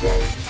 Show.